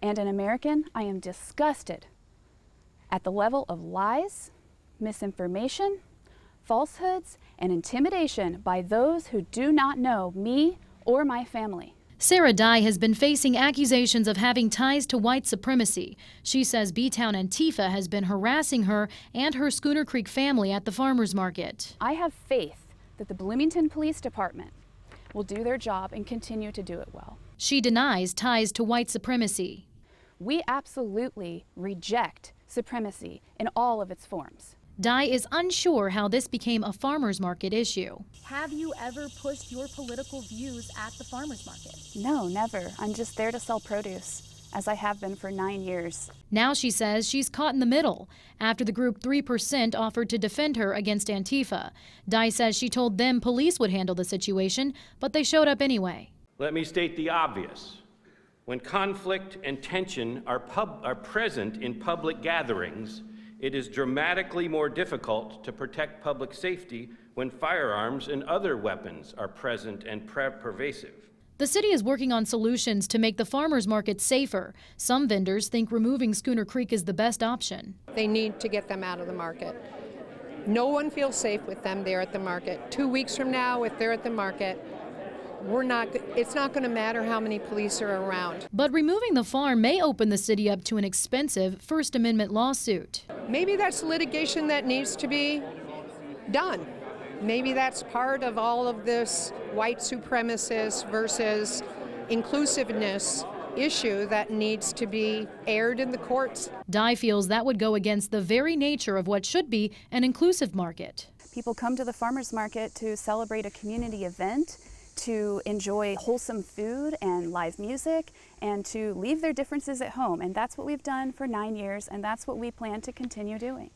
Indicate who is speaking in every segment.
Speaker 1: And an American, I am disgusted at the level of lies, misinformation, falsehoods, and intimidation by those who do not know me or my family.
Speaker 2: Sarah Dye has been facing accusations of having ties to white supremacy. She says B-Town Antifa has been harassing her and her Schooner Creek family at the farmers market.
Speaker 1: I have faith that the Bloomington Police Department will do their job and continue to do it well.
Speaker 2: She denies ties to white supremacy.
Speaker 1: We absolutely reject supremacy in all of its forms.
Speaker 2: Dye is unsure how this became a farmers market issue.
Speaker 3: Have you ever pushed your political views at the farmers market?
Speaker 1: No, never. I'm just there to sell produce, as I have been for nine years.
Speaker 2: Now she says she's caught in the middle after the group 3% offered to defend her against Antifa. Dye says she told them police would handle the situation, but they showed up anyway.
Speaker 4: Let me state the obvious. When conflict and tension are, pub- are present in public gatherings, it is dramatically more difficult to protect public safety when firearms and other weapons are present and pre- pervasive.
Speaker 2: The city is working on solutions to make the farmers market safer. Some vendors think removing Schooner Creek is the best option.
Speaker 5: They need to get them out of the market. No one feels safe with them there at the market. Two weeks from now, if they're at the market, we're not it's not going to matter how many police are around.
Speaker 2: But removing the farm may open the city up to an expensive First Amendment lawsuit.
Speaker 5: Maybe that's litigation that needs to be done. Maybe that's part of all of this white supremacist versus inclusiveness issue that needs to be aired in the courts.
Speaker 2: Dye feels that would go against the very nature of what should be an inclusive market.
Speaker 1: People come to the farmers market to celebrate a community event to enjoy wholesome food and live music and to leave their differences at home. And that's what we've done for nine years, and that's what we plan to continue doing.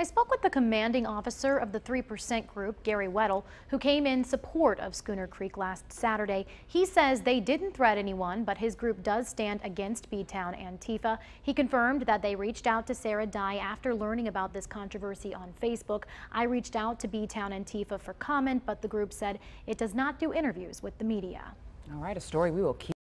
Speaker 3: I spoke with the commanding officer of the 3% group, Gary Weddle, who came in support of Schooner Creek last Saturday. He says they didn't threat anyone, but his group does stand against B-Town Antifa. He confirmed that they reached out to Sarah Dye after learning about this controversy on Facebook. I reached out to B-Town Antifa for comment, but the group said it does not do interviews with the media.
Speaker 6: All right, a story we will keep